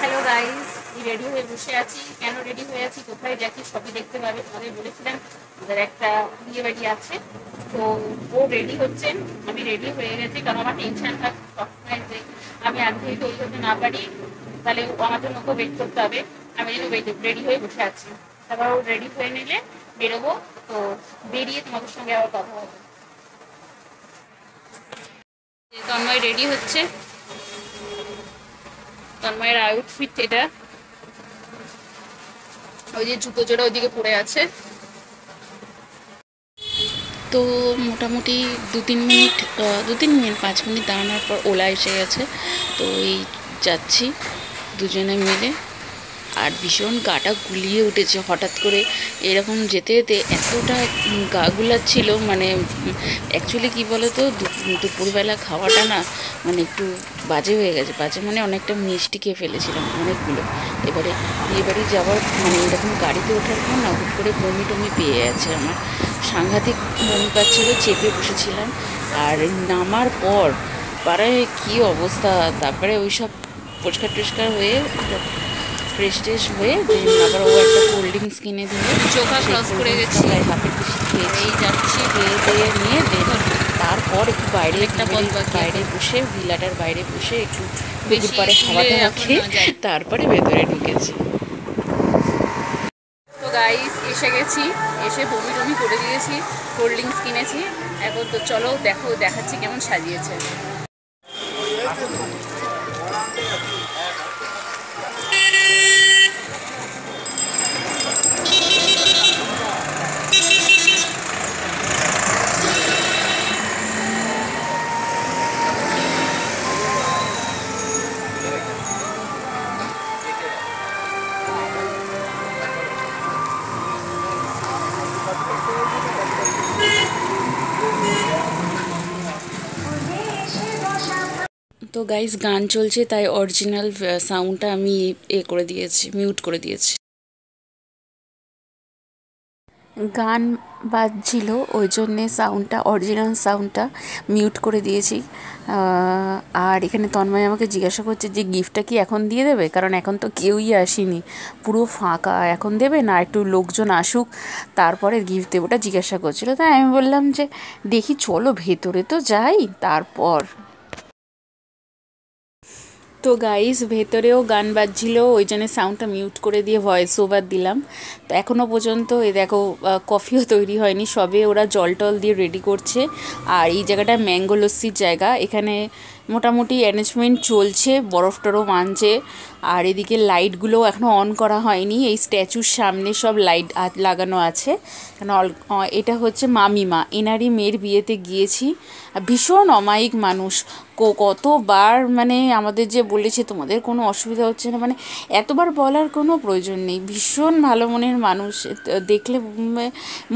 Hello guys ready হয়ে বসে আছি। কেন রেডি হয়ে আছি? কোথায় যাচ্ছি? সবই দেখতে পাবে। তোমাদের বলেছিলাম ওদের একটা বিয়ে বাড়ি আছে। তো ও রেডি হচ্ছেন। আমি রেডি হয়ে গেছি। কারণ আমার টেনশন সবসময় যে আমি আগে তৈরি হতে না পারি। তাহলে ও আমার জন্য ওকে ওয়েট করতে হবে। আমি যেন ওয়েট রেডি হয়ে বসে আছি। তারপর ও রেডি হয়ে নিলে বেরোবো। তো বেরিয়ে তোমাদের সঙ্গে আবার কথা হবে। তন্ময় রেডি হচ্ছে। তন্ময়ের আউটফিট এটা। ওই যে জুতো জোড়া ওইদিকে পড়ে আছে। তো মোটামুটি দু তিন মিনিট দু তিন মিনিট, পাঁচ মিনিট দাঁড়ানোর পর ওলা এসে গেছে। তো এই যাচ্ছি দুজনে মিলে। আর ভীষণ গাটা গুলিয়ে উঠেছে হঠাৎ করে। এরকম যেতে যেতে এতটা গা গুলাচ্ছিল মানে অ্যাকচুয়ালি কী বলো তো দুপুরবেলা খাওয়াটা না মানে একটু বাজে হয়ে গেছে। বাজে মানে অনেকটা মিষ্টি খেয়ে ফেলেছিলাম অনেকগুলো। এবারে বিয়ে বাড়ি যাওয়ার মানে এরকম গাড়িতে ওঠার পর না, হুট করে বমি টমি পেয়ে যাচ্ছে আমার। সাংঘাতিক বমি পাচ্ছিল, চেপে বসেছিলাম। আর নামার পর পাড়ায় কী অবস্থা, তারপরে ওই সব পরিষ্কার টরিষ্কার হয়ে ফ্রেশ ট্রেশ হয়ে আবার ও একটা কোল্ড ড্রিঙ্কস কিনে দিল। চোখা ক্রস করে গেছি। খেয়েছি যাচ্ছি। খেয়ে দিয়ে নিয়ে then তারপর একটু বাইরে একটা বাইরে বসে ভিলাটার বাইরে বসে একটু পুকুর পাড়ে খাওয়া দাওয়া খেয়ে তারপরে ভেতরে ঢুকেছি। তো গাইস এসে গেছি। এসে বমি টমি করে দিয়েছি কোল্ড ড্রিঙ্কস কিনেছি। এখন তো চলো দেখো দেখাচ্ছি কেমন সাজিয়েছে। তো গাইস গান চলছে, তাই অরিজিনাল সাউন্ডটা আমি এ করে দিয়েছি মিউট করে দিয়েছি। গান বাজছিল, ওই জন্যে সাউন্ডটা অরিজিনাল সাউন্ডটা মিউট করে দিয়েছি। আর এখানে তন্ময় আমাকে জিজ্ঞাসা করছে যে গিফটটা কি এখন দিয়ে দেবে? কারণ এখন তো কেউই আসেনি। পুরো ফাঁকা, এখন দেবে না? একটু লোকজন আসুক, তারপরে গিফট দেবো। ওটা জিজ্ঞাসা করছিল। তাই আমি বললাম যে, দেখি, চলো ভেতরে তো যাই, তারপর তো গাইস ভেতরেও গান বাজছিল, ওই জন্য সাউন্ডটা মিউট করে দিয়ে ভয়েস ওভার দিলাম। তো এখনও পর্যন্ত এ দেখো কফিও তৈরি হয়নি, সবে ওরা জল টল দিয়ে রেডি করছে। আর এই জায়গাটা ম্যাঙ্গো লস্যির জায়গা, এখানে মোটামুটি অ্যারেঞ্জমেন্ট চলছে বরফ টরফ আনছে আর এদিকে লাইটগুলো এখনও অন করা হয়নি। এই স্ট্যাচুর সামনে সব লাইট লাগানো আছে। কেন এটা হচ্ছে মামিমা। এনারই মেয়ের বিয়েতে গিয়েছি। ভীষণ অমায়িক মানুষ। কতবার মানে আমাদের যে বলেছে, তোমাদের কোনো অসুবিধা হচ্ছে না। মানে এতবার বলার কোনো প্রয়োজন নেই। ভীষণ ভালো মনের মানুষ। দেখলে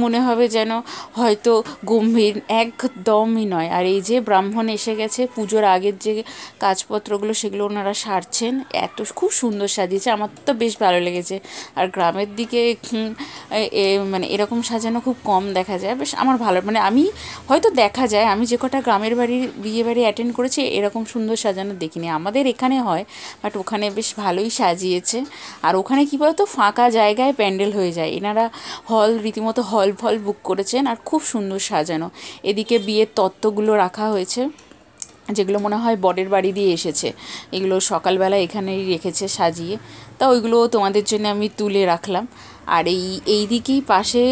মনে হবে যেন হয়তো গম্ভীর, একদমই নয়। আর এই যে ব্রাহ্মণ এসে গেছে পুজোর আগের যে কাজপত্রগুলো সেগুলো ওনারা সারছেন, এত খুব সুন্দর সাজিয়েছে, আমার তো বেশ ভালো লেগেছে। আর গ্রামের দিকে মানে এরকম সাজানো খুব কম দেখা যায়, বেশ আমার ভালো মানে আমি হয়তো দেখা যায়, আমি যে কটা গ্রামের বাড়ির বিয়ে বাড়ি অ্যাটেন্ড করেছি, এরকম সুন্দর সাজানো দেখিনি। আমাদের এখানে হয় বাট ওখানে বেশ ভালোই সাজিয়েছে। আর ওখানে কী বলতো, ফাঁকা জায়গায় প্যান্ডেল হয়ে যায়। এনারা হল, রীতিমতো হল ফল বুক করেছেন, আর খুব সুন্দর সাজানো। এদিকে বিয়ের তত্ত্বগুলো রাখা হয়েছে। যেগুলো মনে হয় বরের বাড়ি দিয়ে এসেছে, এগুলো সকালবেলা এখানেই রেখেছে সাজিয়ে। তা ওইগুলো তোমাদের জন্য আমি তুলে রাখলাম। আর এই এই দিকেই পাশে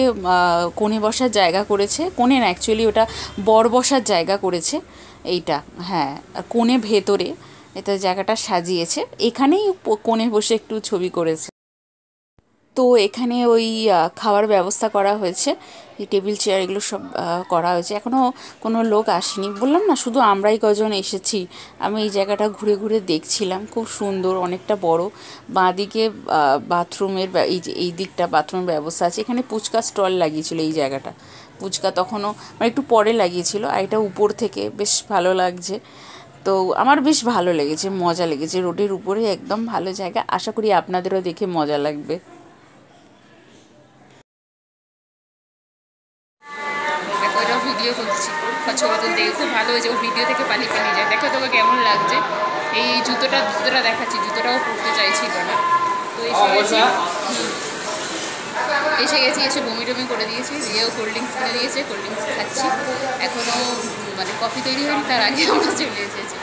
কোণে বসার জায়গা করেছে। কোণে না অ্যাকচুয়ালি ওটা বর বসার জায়গা করেছে। এইটা হ্যাঁ কোণে ভেতরে এটা জায়গাটা সাজিয়েছে। এখানেই কোণে বসে একটু ছবি করেছে। তো এখানে ওই খাওয়ার ব্যবস্থা করা হয়েছে। টেবিল চেয়ার এগুলো সব করা হয়েছে। এখনও কোনো লোক আসেনি। বললাম না, শুধু আমরাই কজন এসেছি। আমি এই জায়গাটা ঘুরে ঘুরে দেখছিলাম। খুব সুন্দর, অনেকটা বড়। বাঁদিকে বাথরুমের এই যে, এই দিকটা বাথরুমের ব্যবস্থা আছে। এখানে ফুচকা স্টল লাগিয়েছিল এই জায়গাটা। ফুচকা তখনও মানে একটু পরে লাগিয়েছিল। আর এটা উপর থেকে, বেশ ভালো লাগছে। তো আমার বেশ ভালো লেগেছে, মজা লেগেছে। রোডের উপরে একদম ভালো জায়গা। আশা করি আপনাদেরও দেখে মজা লাগবে। জুতোটা জুতোটা দেখাচ্ছি জুতোটাও পরতে চাইছিল না। তো এসে গেছি। এসে গেছি এসে বমি টমি করে দিয়েছি দিয়েও কোল্ড ড্রিঙ্কস কিনে দিয়েছে কোল্ড ড্রিঙ্কস খাচ্ছি। এখনও মানে কফি তৈরি হয়নি তার আগে আমরা চলে এসেছি।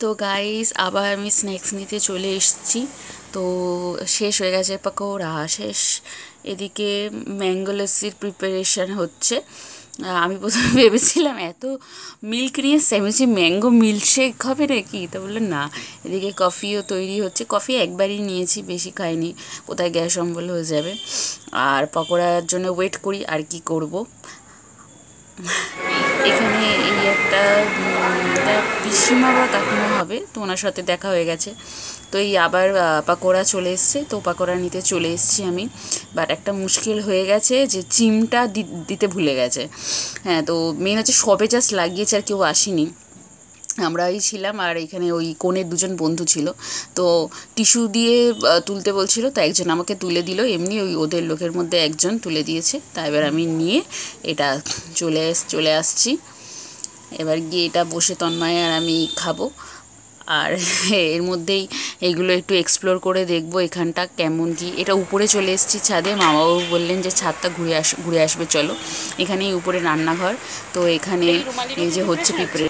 তো গাইস আবার আমি স্ন্যাক্স নিতে চলে এসেছি। তো শেষ হয়ে গেছে পকোড়া, শেষ। এদিকে ম্যাঙ্গো লস্যির প্রিপারেশান হচ্ছে। আমি প্রথমে ভেবেছিলাম, এত মিল্ক নিয়ে স্যামেছি ম্যাঙ্গো মিল্কশেক হবে নাকি? তা বলল, না। এদিকে কফিও তৈরি হচ্ছে। কফি একবারই নিয়েছি, বেশি খাইনি। কোথায় গ্যাস অম্বল হয়ে যাবে। আর পকোড়ার জন্য ওয়েট করি, আর কি করব। এখানে এই একটা পিসিমাবা কাকিমা হবে, তো ওনার সাথে দেখা হয়ে গেছে। তো এই আবার পাকোড়া চলে এসছে, তো পাকোড়া নিতে চলে এসছি আমি। বাট একটা মুশকিল হয়ে গেছে যে চিমটা দিতে ভুলে গেছে। হ্যাঁ তো মেন হচ্ছে সবে জাস্ট লাগিয়েছে আর কেউ আসেনি। আমরাই ছিলাম আর এখানে ওই কোণের দুজন বন্ধু ছিল। তো টিস্যু দিয়ে তুলতে বলছিল, তো একজন আমাকে তুলে দিল। এমনি ওই ওদের লোকের মধ্যে একজন তুলে দিয়েছে। তা এবার আমি নিয়ে এটা চলে চলে আসছি। এবার গিয়ে এটা বসে তন্ময় আর আমি খাব। আর এর মধ্যেই এইগুলো একটু এক্সপ্লোর করে দেখব এখানটা কেমন কি। এটা উপরে চলে এসেছি ছাদে। মামাবাবু বললেন যে ছাদটা ঘুরে আস, ঘুরে আসবে, চলো। এখানেই উপরে রান্নাঘর। তো এখানে এই যে হচ্ছে পিঁপড়ে।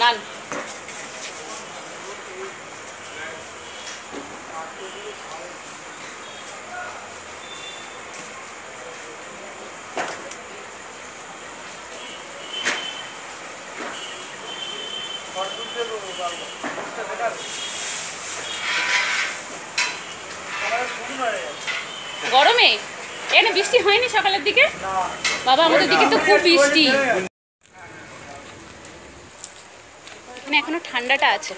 নান। গরমে? এখানে বৃষ্টি হয়নি সকালের দিকে? বাবা আমাদের দিকে তো খুব বৃষ্টি। এখানে ঠান্ডাটা আছে।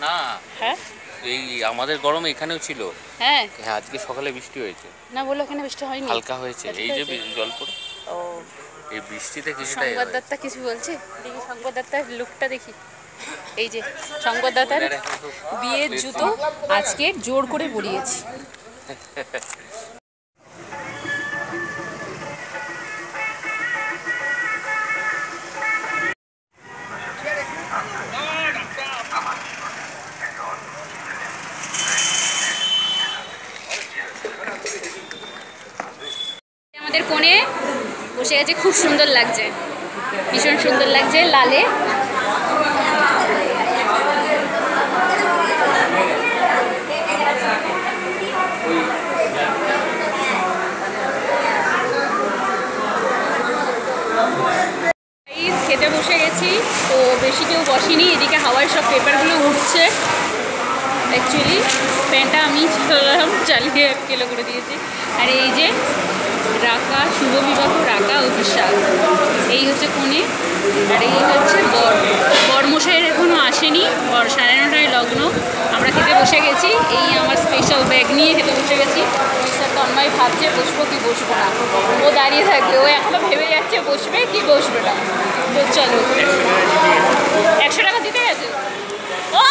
না। হ্যাঁ? এই আমাদের গরম এখানেও ছিল। হ্যাঁ। হ্যাঁ আজকে সকালে বৃষ্টি হয়েছে। না বলল এখানে বৃষ্টি হয়নি। হালকা হয়েছে। এই যে বি- জল পড়ে ও। এই বৃষ্টিতে কিছুটা এ সংবাদদাতা কিছু বলছে? দেখি সংবাদদাতার লুকটা দেখি। এই যে সংবাদদাতার বিয়ের জুতো আজকে জোর করে পরিয়েছি। আছে খুব সুন্দর লাগছে। ভীষণ সুন্দর লাগছে লালে। খেতে বসে গেছি, তো বেশি কেউ বসিনি, এদিকে হাওয়ায় সব পেপারগুলো উঠছে। অ্যাকচুয়ালি ফ্যানটা আমি চালালাম, চালিয়ে কেলো করে দিয়েছি। আর এই যে রাখা শুভ বিবাহ রাকা। বিশাল এই হচ্ছে কোণে আর এই হচ্ছে বর। বরমশাইয়ের এখনও আসেনি। বর, সাড়ে নটায় লগ্ন। আমরা খেতে বসে গেছি। এই আমার স্পেশাল ব্যাগ নিয়ে খেতে বসে গেছি। মিস্টার তন্ময় ভাবছে, বসবো কি বসবো না? ও দাঁড়িয়ে থাকবে। ও এখনও ভেবে যাচ্ছে, বসবে কি বসবে না? তো চলো। একশো টাকা দিতে গেছে। ও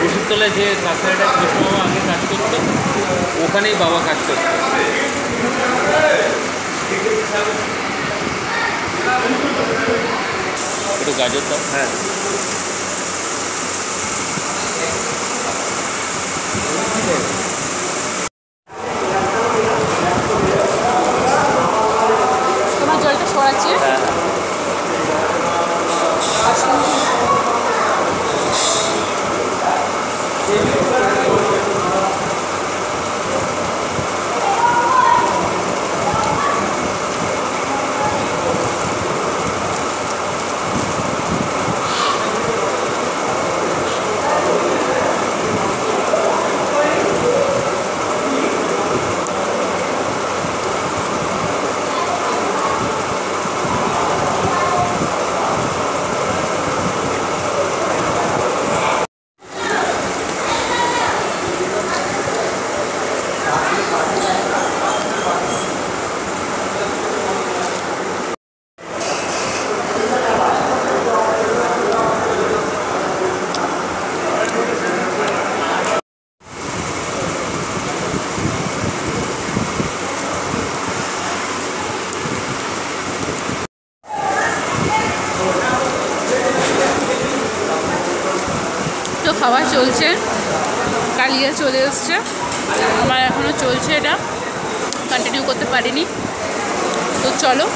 বসুরতলায় যে কাছারিটা কৃষ্ণবাবা আগে কাজ করতো ওখানেই বাবা কাজ করতো। একটু গাজর দাও। হ্যাঁ। তোমার কালিয়া চলে এসছে। আমার এখনও চলছে এটা। কন্টিনিউ করতে পারিনি। তো চলো।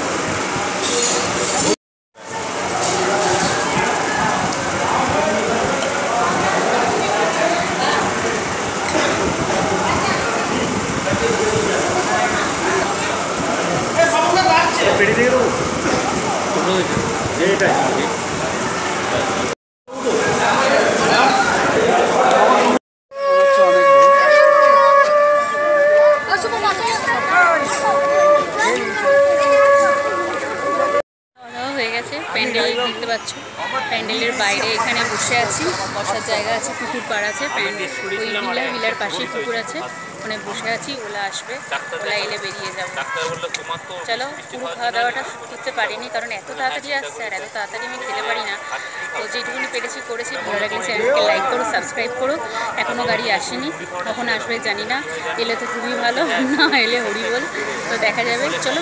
পেটি দিয়ে দেবো? এইটাই বসে আছি। বসার জায়গা আছে পুকুর পাড় আছে ওই বিলার বিলার পাশেই পুকুর আছে ওখানে বসে আছি ওলা আসবে ওলা এলে বেরিয়ে যাব। চলো পুরো খাওয়া দাওয়াটা করতে পারিনি কারণ এত তাড়াতাড়ি আসছে আর এত তাড়াতাড়ি আমি খেতে পারি না। তো যেটুকুনি পেরেছি করেছি ভালো লাগলে চ্যানেলকে লাইক করো সাবস্ক্রাইব করো। এখনও গাড়ি আসেনি কখন আসবে জানি না এলে তো খুবই ভালো না এলে হরি বল তো দেখা যাবে চলো।